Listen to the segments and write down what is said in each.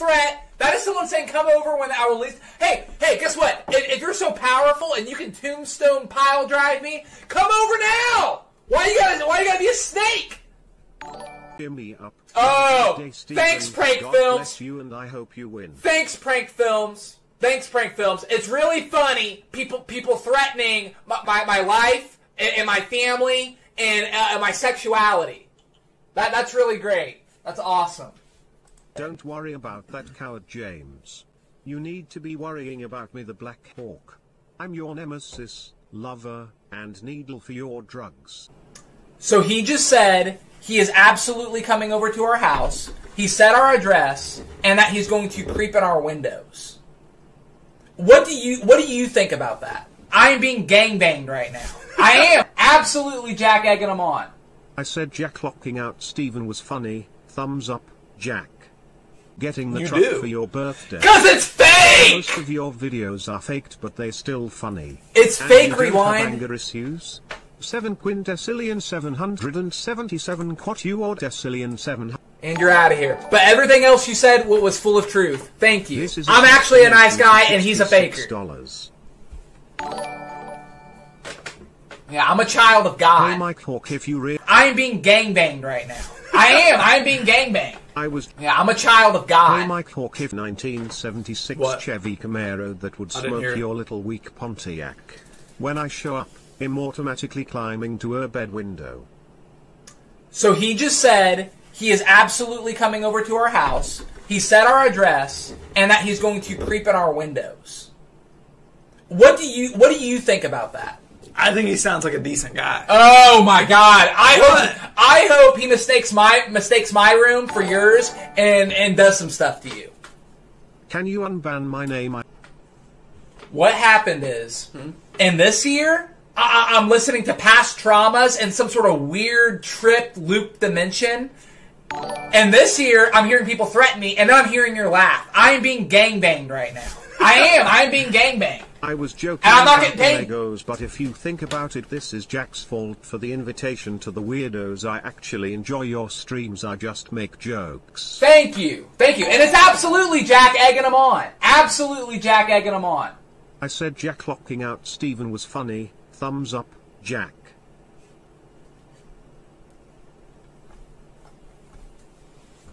threat. That is someone saying, "Come over when I release." Hey, hey, guess what? If, if you're so powerful and you can tombstone pile drive me, come over now. Why you gotta? Why you gotta be a snake? Hear me up. Oh, Stephen. thanks, prank God films. bless you, and I hope you win. Thanks, prank films. Thanks, prank films. It's really funny. People, people threatening my, my, my life and, and my family and, uh, and my sexuality. That, that's really great. That's awesome. Don't worry about that coward James. You need to be worrying about me the Black Hawk. I'm your nemesis, lover, and needle for your drugs. So he just said he is absolutely coming over to our house. He said our address and that he's going to creep in our windows. What do you What do you think about that? I am being gangbanged right now. I am absolutely jack egging him on. I said Jack locking out Stephen was funny, thumbs up, Jack. Getting the You truck do. for your birthday. Cause it's fake. Most of your videos are faked but they're still funny. It's And fake, you don't have Rewind. anger issues? 7 quintillion 777 quatuordecillion 7 And you're out of here. But everything else you said wa- was full of truth. Thank you. This is I'm actually a nice guy, and he's a faker. dollars. Yeah, I'm a child of God. Hey Mike Hawk if you re- I am being gangbanged right now. I am. I am being gangbanged. I was Yeah, I'm a child of Hey God. Mike Hawk if 1976 What? Chevy Camaro that would I didn't hear smoke your little weak Pontiac. When I show up, him automatically climbing to her bed window. So he just said he is absolutely coming over to our house. He said our address and that he's going to creep in our windows. What do you What do you think about that? I think he sounds like a decent guy. Oh my God! I What? hope I hope he mistakes my mistakes my room for yours and and does some stuff to you. Can you unban my name? I- What happened is, hmm? in this year, I, I- I'm listening to past traumas and some sort of weird trip loop dimension. And this year, I'm hearing people threaten me, and I'm hearing your laugh. I am being gangbanged right now. I am. I am being gangbanged. I was joking And I'm not getting paid. Legos, but if you think about it, this is Jack's fault for the invitation to the weirdos. I actually enjoy your streams. I just make jokes. Thank you. Thank you. And it's absolutely Jack egging him on. Absolutely Jack egging him on. I said Jack locking out Stephen was funny. Thumbs up, Jack.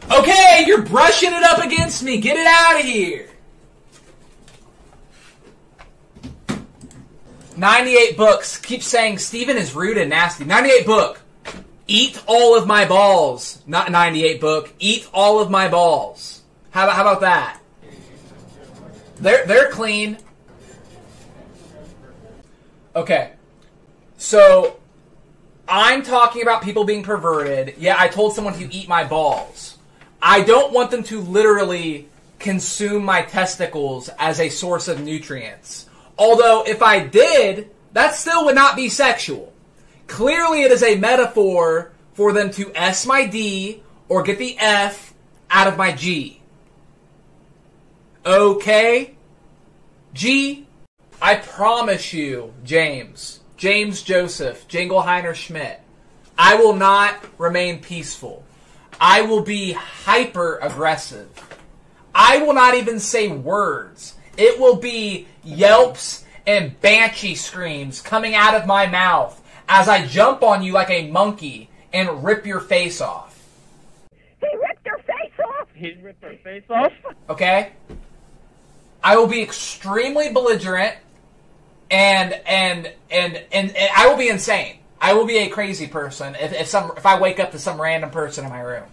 Okay, you're brushing it up against me. Get it out of here. 98 books. Keep saying Stephen is rude and nasty. 98 book. Eat all of my balls. Not 98 book. Eat all of my balls. How about, how about that? They're, they're clean. Okay. So, I'm talking about people being perverted. Yeah, I told someone to eat my balls. I don't want them to literally consume my testicles as a source of nutrients. Although, if I did, that still would not be sexual. Clearly, it is a metaphor for them to S my D or get the F out of my G. Okay? G, I promise you, James, James Joseph, Jingleheimer Schmidt, I will not remain peaceful. I will be hyper aggressive. I will not even say words. It will be yelps and banshee screams coming out of my mouth as I jump on you like a monkey and rip your face off. He ripped her face off. He ripped her face off. Okay? I will be extremely belligerent and and and and, and I will be insane. I will be a crazy person if, if some if I wake up to some random person in my room.